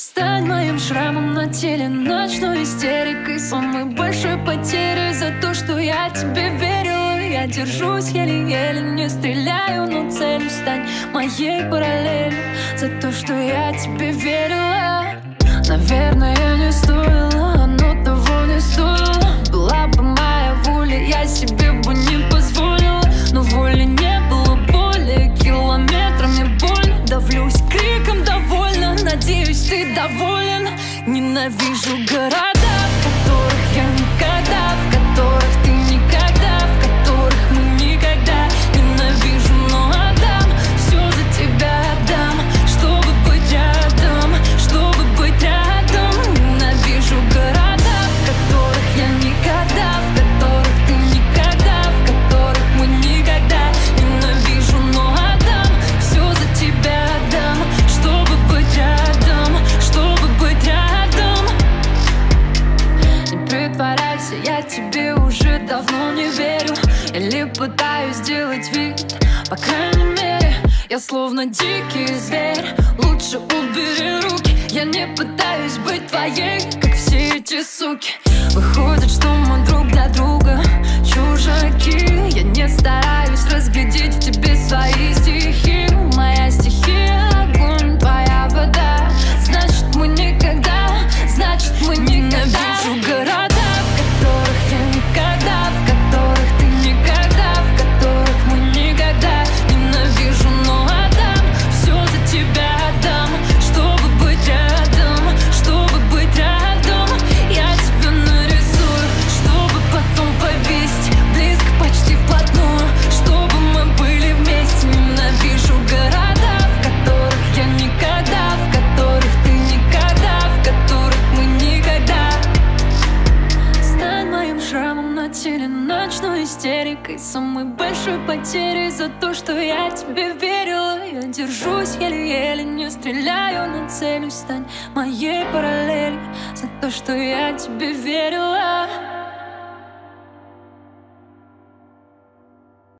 Стань моим шрамом на теле, ночной истерикой Самой большой потерей за то, что я тебе верила. Я держусь еле-еле, не стреляю, но целью стань моей параллелью За то, что я тебе верила. Наверное, не стоило, ты доволен? Ненавижу города, притворяйся, я тебе уже давно не верю. Или пытаюсь сделать вид По крайней мере, я словно дикий зверь. Лучше убери руки Я не пытаюсь быть твоей, как все эти суки. Выходит, что мы друг для друга ночной истерикой Самой большой потерей за то, что я тебе верила. Я держусь еле-еле, не стреляю, но целью Стань моей параллелью за то, что я тебе верила